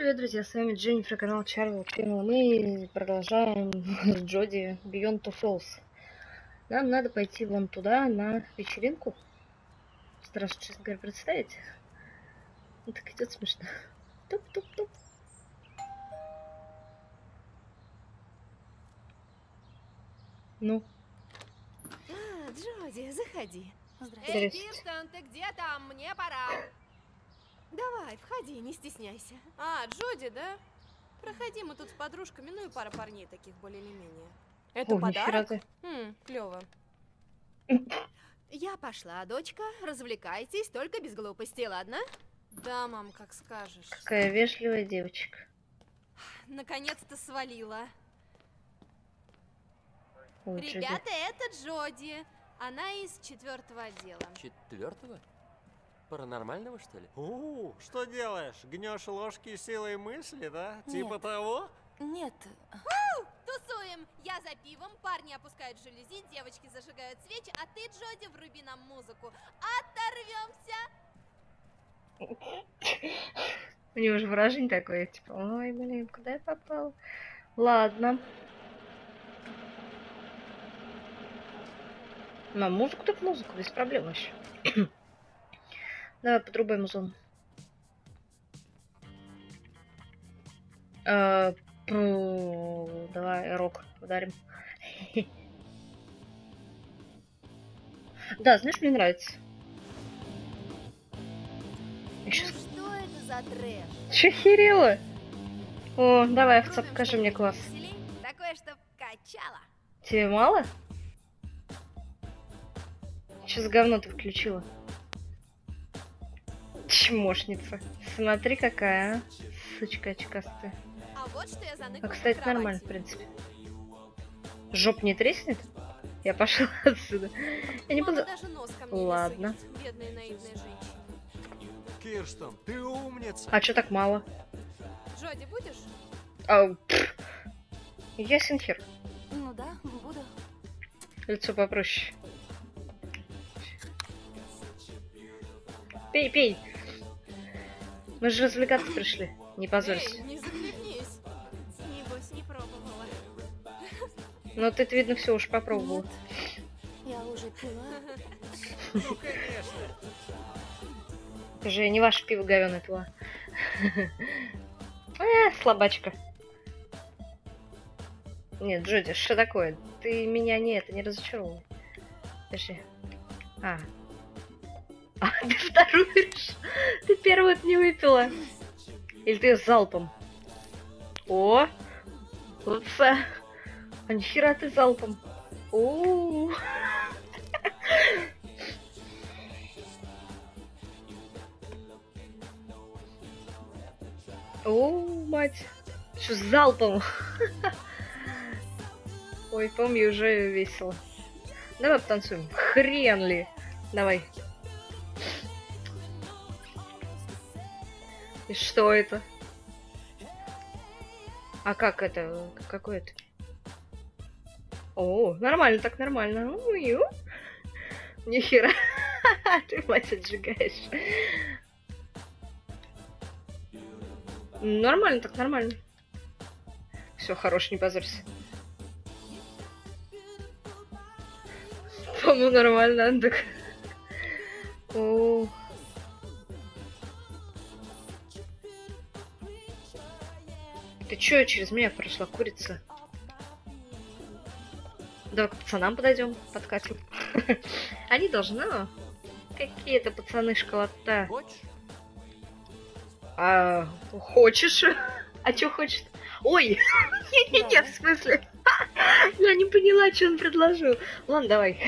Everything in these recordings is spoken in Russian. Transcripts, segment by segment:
привет, друзья, с вами Дженнифер, канал Чарли Channel. Мы продолжаем с Джоди Beyond Two Souls. Нам надо пойти вон туда, на вечеринку. Страшно, честно говоря, представить. Ну так идет смешно. Туп-туп-туп. Ну, А, Джоди, заходи. Здравствуй. Эй. Кирстен, ты где там? Мне пора. Давай, входи, не стесняйся. А, Джоди, да? Проходи, мы тут с подружками, ну и пара парней таких более или менее. Это о, подарок? Хм, клево. Я пошла, дочка. Развлекайтесь, только без глупостей, ладно? Да, мам, как скажешь. Какая вежливая девочка. Наконец-то свалила. Ой, Джоди. Ребята, это Джоди. Она из четвертого отдела. Четвертого? Паранормального, что ли? У, что делаешь? Гнешь ложки силой мысли, да? Типа Нет. того? Нет, Тусуем. Я за пивом, парни опускают жалюзи, девочки зажигают свечи, а ты, Джоди, вруби нам музыку. Оторвемся. У него же выражение такое, типа, ой, блин, куда я попал? Ладно. На музыку так музыку, без проблем вообще. Давай подрубаем зону. Э, пру- Давай рок ударим. Да, знаешь, мне нравится. Ну что это за трэш? Че херела? О, давай, овца, покажи мне класс. Такое, что качало. Тебе мало? За говно ты включила? Чмошница. Смотри какая, а. Сучка очкастая. А вот что я А, кстати, нормально, в принципе. Жоп не треснет? Я пошла отсюда. Я не буду... не Ладно. Кирстен, ты умница. А чё так мало? Джоди, будешь? А, пф. Ясен хер. ну да, буду. Лицо попроще. Пей, пей. Мы же развлекаться пришли. Не позорься. Эй, не захлебнись. Небось, не пробовала. Но ты, видно, все уж попробовал. Я уже пила. Ну, конечно. Это же не ваше пиво говёное пила. А, слабачка. Нет, Джоди, что такое? Ты меня не это не разочаровывай. Подожди. А. А, ты вторую? Ты первую не выпила. Или ты залпом? О! Лучше. А нихера ты залпом. у О, мать. Что с залпом? Ой, помню, уже весело. Давай потанцуем. Хрен ли. Давай. И что это? А как это? Какой это? О, нормально, так нормально. Ой, ю. Нихера. Ты мать отжигаешь. Нормально, так нормально. Все, хорош, не позорься. По-моему, нормально, а так. О. чё, через меня прошла курица? Давай к пацанам подойдем, подкатим. Они должны. а? Какие-то пацаны школота. А хочешь? А чё хочет? Ой, не-не-не, в смысле? Я не поняла, что он предложил. Ладно, давай.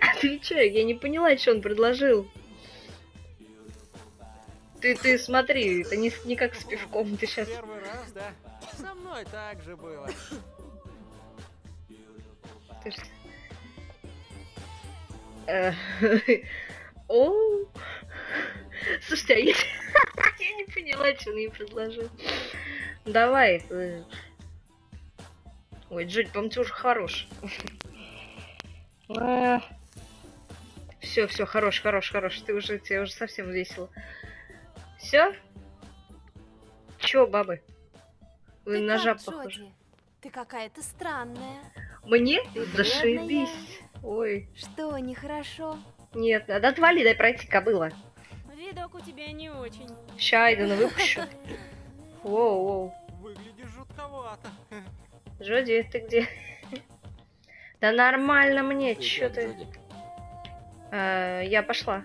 Отвечаю, я не поняла, что он предложил. Ты, ты смотри, это не, не как с пивком, ты сейчас... Первый раз, да? Со мной так же было. Э, О, слушайте, а я... я не поняла, что он ей предложил. Давай. э. Ой, Джуди, по-моему, ты уже хорош. Все, все, хорош, хорош, хорош. Ты уже, тебе уже совсем весело. Все? Чё, бабы? Вы Ты на как, жаб похожи. Джоди? Ты какая-то странная. Мне? Ты Зашибись. Ой. Что, нехорошо? Нет, надо отвали, дай пройти, кобыла. Видок у тебя не очень. Ща, иду на выпущу. Воу, воу. Выглядишь жутковато. Джоди, ты где? Да нормально мне, чё ты? А, Я пошла.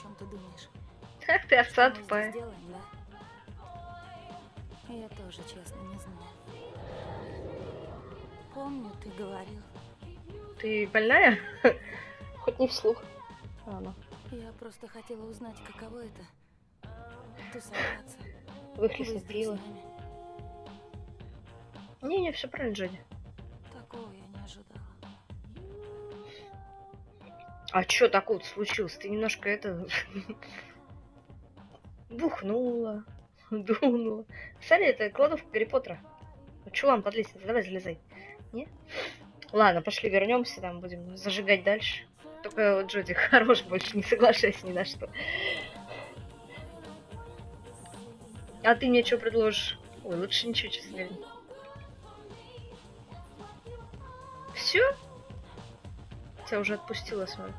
Чем ты думаешь. Ах ты овца тупая. делаем, да? Я тоже, честно, не знаю. Помню, ты говорил. Ты больная? Хоть не вслух. А, ну. Я просто хотела узнать, каково это. Тусоваться. С пиво. Не-не, все правильно, Джоди. Такого я не ожидала. А чё такого случилось? Ты немножко это... Бухнула, дунула. Кстати, это кладовка Гарри Поттера. Чулан под лестницей, давай залезай. Не? Ладно, пошли вернемся, там будем зажигать дальше. Только вот, Джоди, хорош больше, не соглашайся ни на что. А ты мне что предложишь? Ой, лучше ничего, честно говоря. Все? Тебя уже отпустила свою.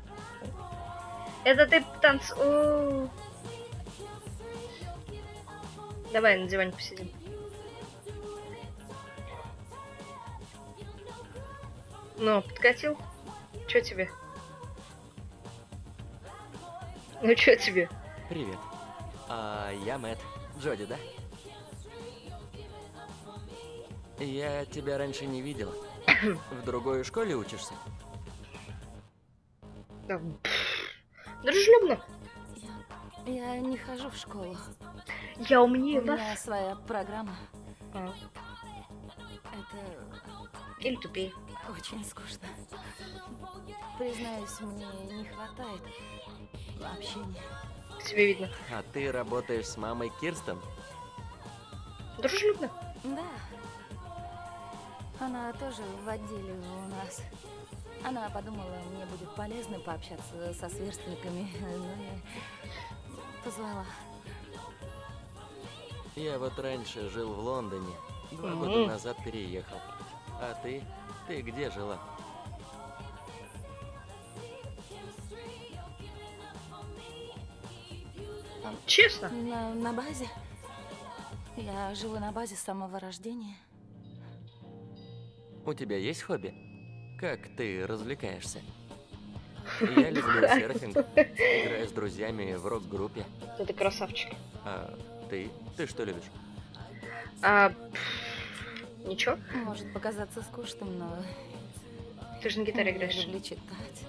Это ты танц... О. Давай на диване посидим. Ну, подкатил? Чё тебе? Ну, чё тебе? Привет. А, я Мэт. Джоди, да? Я тебя раньше не видела. В другой школе учишься? Пф, Дружелюбно. Я не хожу в школу. Я У умнее вас. меня своя программа. А, Это или тупее. очень скучно. Признаюсь, мне не хватает общения. Тебе видно. А ты работаешь с мамой Кирстен? Дружелюбно. Да. Она тоже в отделе у нас. Она подумала, мне будет полезно пообщаться со сверстниками. Ну и позвала. Я вот раньше жил в Лондоне. Два года назад переехал. А ты? Ты где жила? Честно. На, на базе. Я живу на базе с самого рождения. У тебя есть хобби? Как ты развлекаешься? Я люблю серфинг, играю с друзьями в рок-группе. Это красавчик. А ты? Ты что любишь? А, ничего? Может показаться скучным, но Ты же на гитаре я играешь. люблю читать.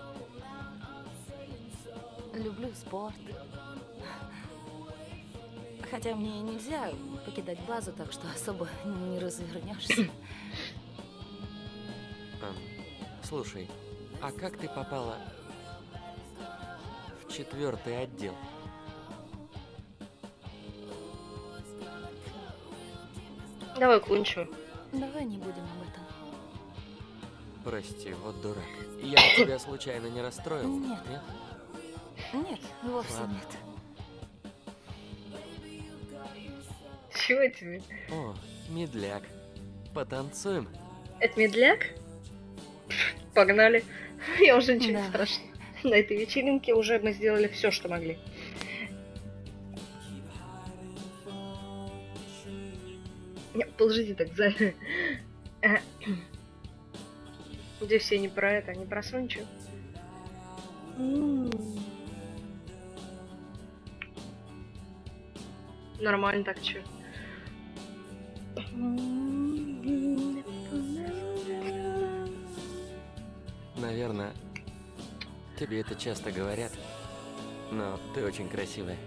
Люблю спорт. Хотя мне нельзя покидать базу, так что особо не развернешься. Ам, слушай, а как ты попала в четвертый отдел? Давай кончу. Давай не будем об этом. Прости, вот дурак. Я тебя случайно не расстроил? Нет. Нет, вовсе Ладно. нет. Чего тебе? О, медляк. Потанцуем? Это медляк? Погнали. Я уже ничего не Да. страшно. На этой вечеринке уже мы сделали все, что могли. Не, Подождите так, за... Здесь все не про это, не про Сончу. Нормально так, чё? Наверное, тебе это часто говорят, но ты очень красивая.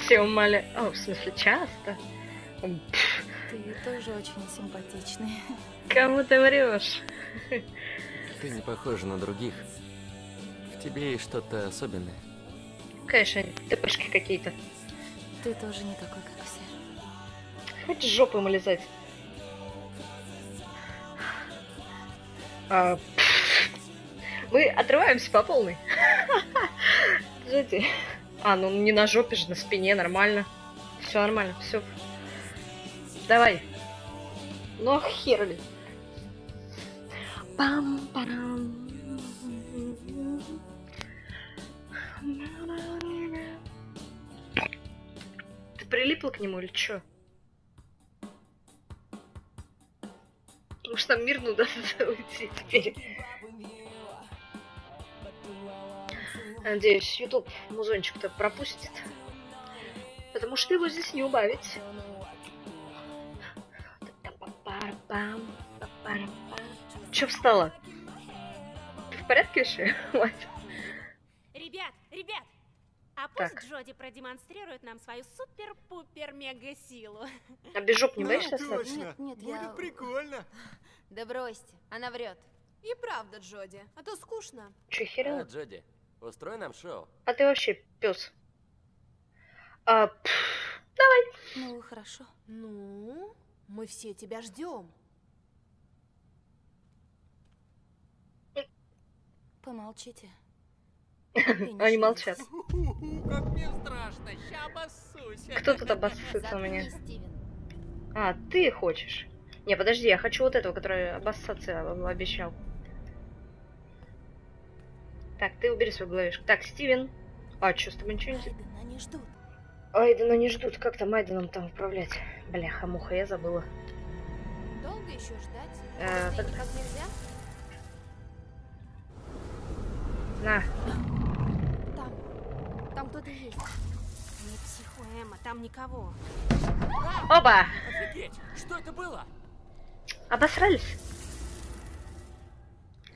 Все умоляю. О, в смысле, часто? Ты тоже очень симпатичный. Кому ты врешь? Ты не похожа на других. В тебе есть что-то особенное. Конечно, тыпышки какие-то. Ты тоже не такой, как все. Хоть жопу ему лизать. А, пф, Мы отрываемся по полной. Подождите. А, ну не на жопе же, на спине, нормально. Все нормально, все. Давай. Ну, хер ли. Пам-парам. Ты прилипла к нему или чё? Может, нам мирно удастся уйти теперь. Надеюсь, YouTube музончик-то пропустит. Потому что его здесь не убавить. Че встала? Ты в порядке вообще? Ребят, ребят! А пусть Так. Джоди продемонстрирует нам свою супер-пупер-мега-силу. А без жоп не Ну, боишься точно. остаться? Нет, нет, Будет я... прикольно. Да бросьте, она врет. И правда, Джоди, а то скучно. Че, А, херел? Джоди, устрой нам шоу. А ты вообще пес. А, пф, Ну, хорошо. Ну, мы все тебя ждем. Помолчите. Они молчат. Как мне страшно, обоссусь. Кто тут обоссытся у меня? А, ты хочешь? Не, подожди, я хочу вот этого, который обоссаться об- обещал. Так, ты убери свою головешку. Так, Стивен. А, что, с тобой ничего не... Айден, они ждут. Айдена не ждут, как там Айденом там управлять? Бляха-муха, я забыла. Долго еще ждать? Э, под- никак нельзя? На, Там, там кто-то есть. Не психуй, Эмма, там никого. оба! Офигеть! Что это было? Обосрались?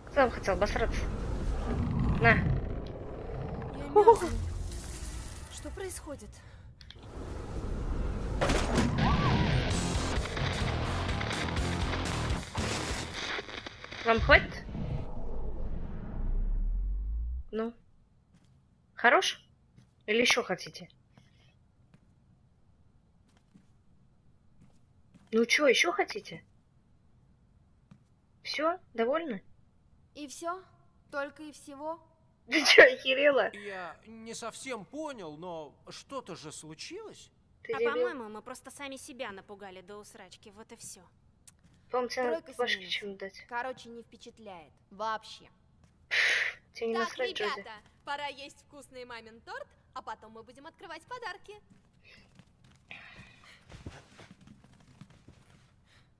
Кто там хотел обосраться? На. Что происходит? вам хватит? Ну? Хорош? Или еще хотите? Ну что, еще хотите? Все, довольны? И все? Только и всего? Ты что, охерела? Я не совсем понял, но что-то же случилось? Ты а по-моему, мы просто сами себя напугали до усрачки, вот и все. По-моему, тебе надо Тройка башки снизу. чем дать. Короче, не впечатляет. Вообще. Тебе не так, насрать, Джоди. ребята, пора есть вкусный мамин торт, а потом мы будем открывать подарки.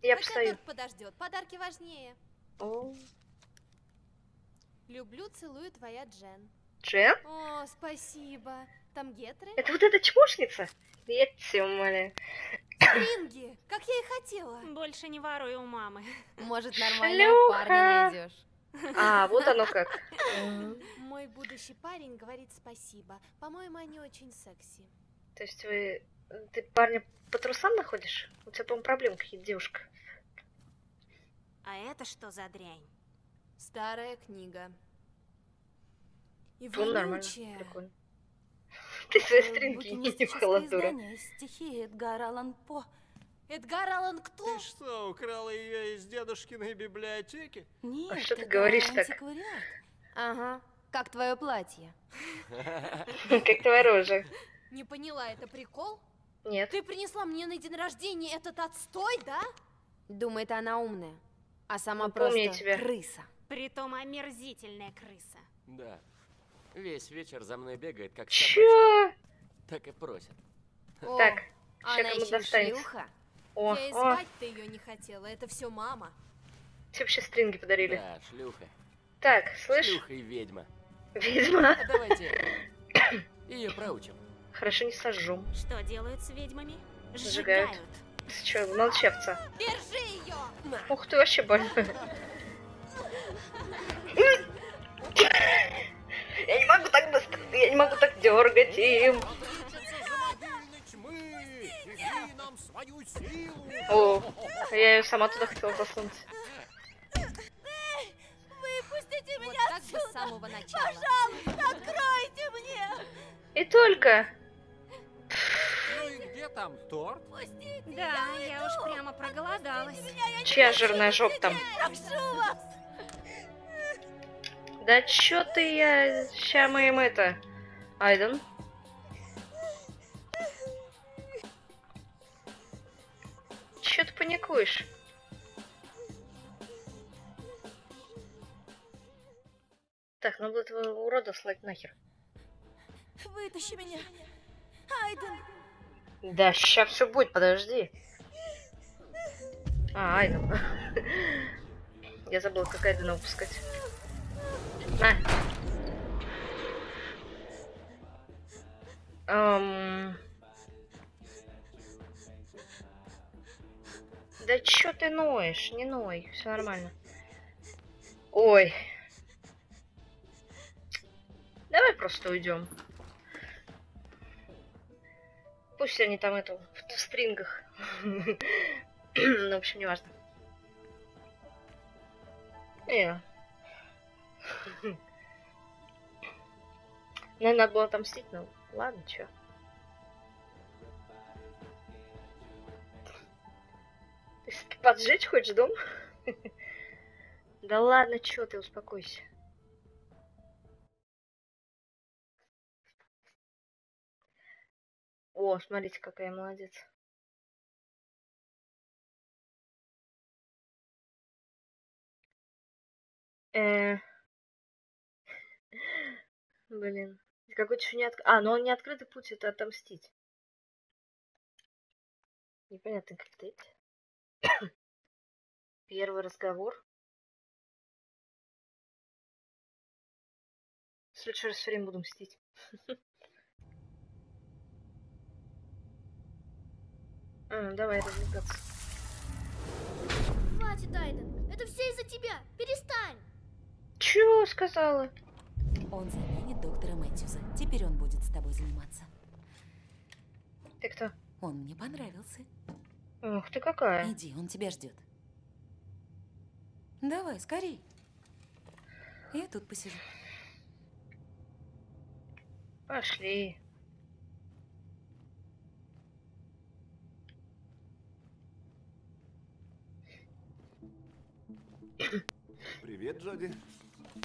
Я Хотя торт подождет, подарки важнее. О, Люблю, целую, твоя Джен. Джен? О, спасибо. Там гетры? Это вот эта чмошница? Я тебя умоляю. Стринги, как я и хотела. Больше не воруй у мамы. Может, нормального парня найдешь. А, вот оно как. Мой будущий парень говорит спасибо. По-моему, они очень секси. То есть вы... Ты парня по трусам находишь? У тебя, по-моему, проблемы какие-то, девушка. А это что за дрянь? Старая книга. И По-моему, нормально. Прикольно. Ты свои Э, стринги не букинистическое нюхала, дура. издание, стихи Эдгара Аллан По. Эдгар Аллан кто? Ты что, украла ее из дедушкиной библиотеки? Нет, что ты это говоришь так? антиквариат. Ага, как твое платье. Как твоя рожа. Не поняла, это прикол? Нет. Ты принесла мне на день рождения этот отстой, да? Думает, она умная. А сама Ну, просто крыса. Притом омерзительная крыса. Да. Весь вечер за мной бегает, как собачка. Чё? Так и просит. О, Так, она еще достанется. шлюха. О, Я и о, звать-то ее не хотела, это все мама. тебе вообще стринги подарили. Да, шлюха. Так, слышь, Шлюха и ведьма. ведьма. А давайте ее проучим. Хорошо не сожжем. Что делают с ведьмами? Сжигают. Сжигают. Ты чё, молчавца? Держи ее! Ух ты, вообще больно. Я не могу так быстро, я не могу так дергать им. О, я ее сама туда хотела засунуть. Выпустите меня вот так бы с самого начала. откройте мне! И только. Ну и где там торт? Да, я уж прямо проголодалась. Чья жирная жопа там? Да чё ты я... Ща мы им это... Айден. Чё ты паникуешь? Так, надо этого урода слать нахер. Вытащи меня. Айден. Да, ща все будет, подожди. А, Айден. Я забыла, как Айдена выпускать. На. Эм. Да чё ты ноешь? Не ной, все нормально. Ой. Давай просто уйдем. Пусть они там это в, стрингах. ну, в общем. Не. Наверное, надо было отомстить, но ладно, чё. Ты поджечь хочешь дом? да ладно, чё ты, успокойся. О, смотрите, какая молодец. Э. Блин. Какой-то еще не отк... А, но он не открытый путь, это отомстить. Непонятно, как это. Первый разговор. В следующий раз все время буду мстить. А, давай развлекаться. Хватит, Айден. Это все из-за тебя. Перестань. Чё сказала? Он заменит доктора Мэтьюза. Теперь он будет с тобой заниматься. Ты кто? Он мне понравился. Ух ты какая. Иди, он тебя ждет. Давай, скорей. Я тут посижу. Пошли. Привет, Джоди.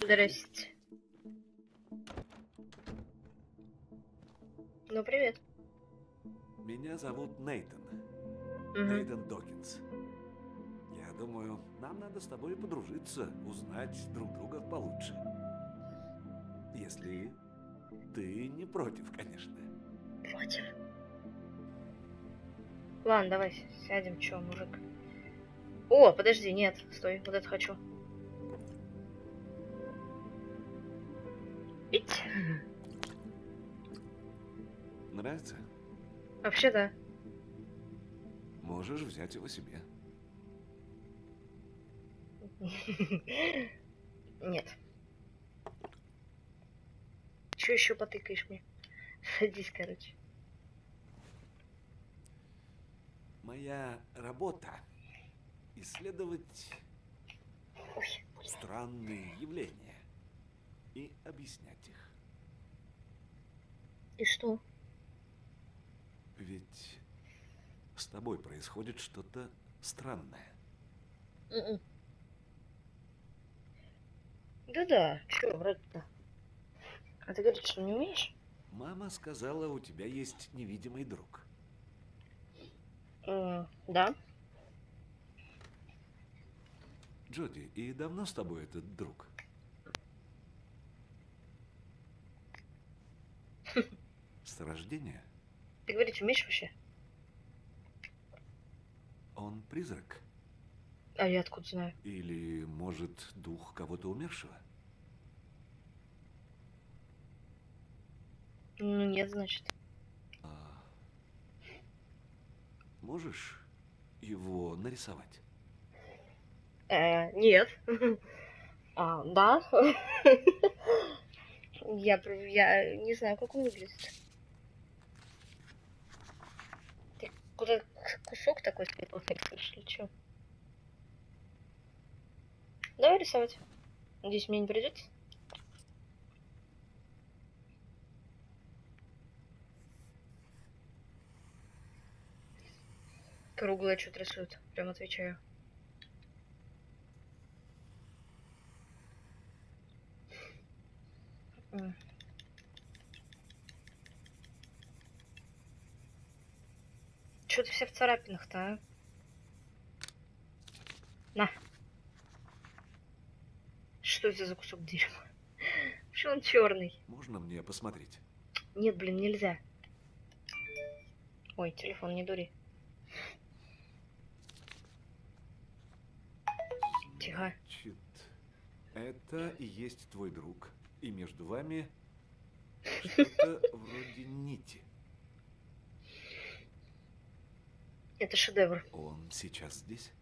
Здрасте. Ну, привет. Меня зовут Нейтан. Мгм. Нейтан Докинс. Я думаю, нам надо с тобой подружиться, узнать друг друга получше. Если ты не против, конечно. Против. Ладно, давай сядем, чё, мужик. О, подожди, нет, стой, вот это хочу. Ить. Нравится? Вообще да. Можешь взять его себе. Нет. Чё еще потыкаешь мне? Садись, короче. Моя работа — исследовать Ой, странные явления и объяснять их. и что? Ведь с тобой происходит что-то странное. Мгм. Да-да, чё, вроде-то. А ты говоришь, что не умеешь? Мама сказала, у тебя есть невидимый друг. М, да. Джоди, и давно с тобой этот друг? С рождения? Ты говорить умеешь вообще? Он призрак? А я откуда знаю? Или, может, дух кого-то умершего? Ну, нет, значит. А, можешь его нарисовать? Э, нет. А, да. Я, я не знаю, как он выглядит. Куда кусок такой слышишь или что? Давай рисовать. Надеюсь, мне не придется. Круглое что-то рисует. Прям отвечаю. М. Чё ты все в царапинах-то, а? На. Что это за кусок дерева? Почему он черный? Можно мне посмотреть? Нет, блин, нельзя. Ой, телефон, не дури. Тихо. Значит, это и есть твой друг. И между вами что-то вроде нити. Это шедевр. Он сейчас здесь?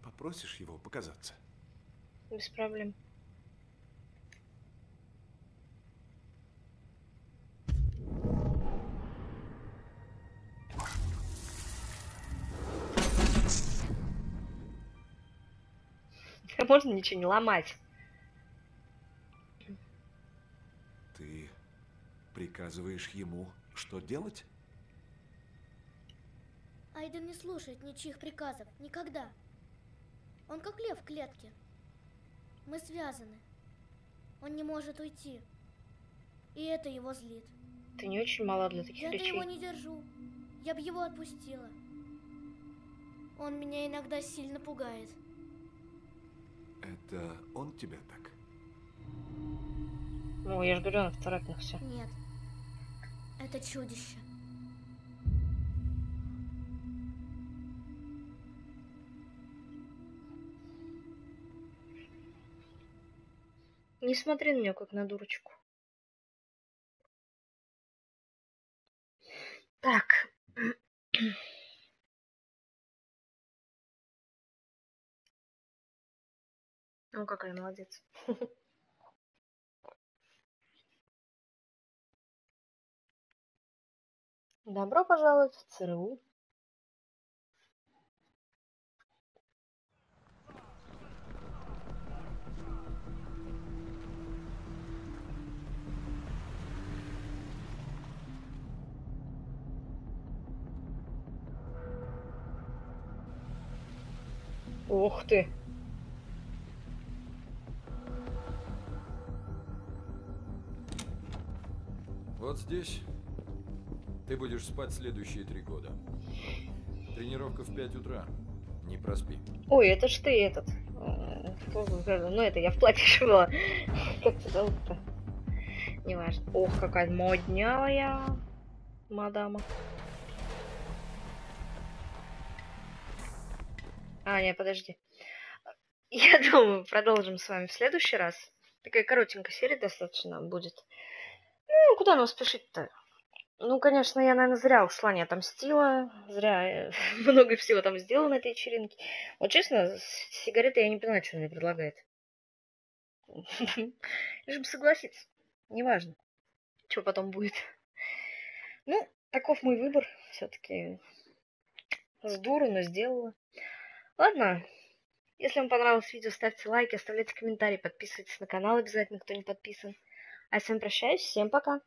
Попросишь его показаться? Без проблем. А Можно ничего не ломать. Приказываешь ему, что делать? Айден не слушает ничьих приказов. Никогда. Он как лев в клетке. Мы связаны. Он не может уйти. И это его злит. Ты не очень мала для таких Я-то его речей. не держу. Я бы его отпустила. Он меня иногда сильно пугает. Это он тебя так? Ну, я же говорю, он в царапинах все. Нет. Это чудище. Не смотри на нее, как на дурочку. Так. Ну, какая молодец. Добро пожаловать в ЦРУ. Ух ты! Вот здесь ты будешь спать следующие три года. Тренировка в 5 утра. Не проспи. Ой, это ж ты этот. э, Ну, это я в платье была. Как тебя зовут-то? Неважно. Ох, какая моднявая мадама. А, не, подожди. Я думаю, продолжим с вами в следующий раз. Такая коротенькая серия достаточно будет. Ну, куда нам спешить-то? Ну, конечно, я, наверное, зря ушла, не отомстила. Зря э, много всего там сделала на этой вечеринке. Вот честно, сигареты я не понимаю, что он мне предлагает. Лишь бы согласиться. Неважно, что потом будет. Ну, таков мой выбор. Все-таки с дуру, но сделала. Ладно. Если вам понравилось видео, ставьте лайки, оставляйте комментарии, подписывайтесь на канал обязательно, кто не подписан. А я с вами прощаюсь. Всем пока.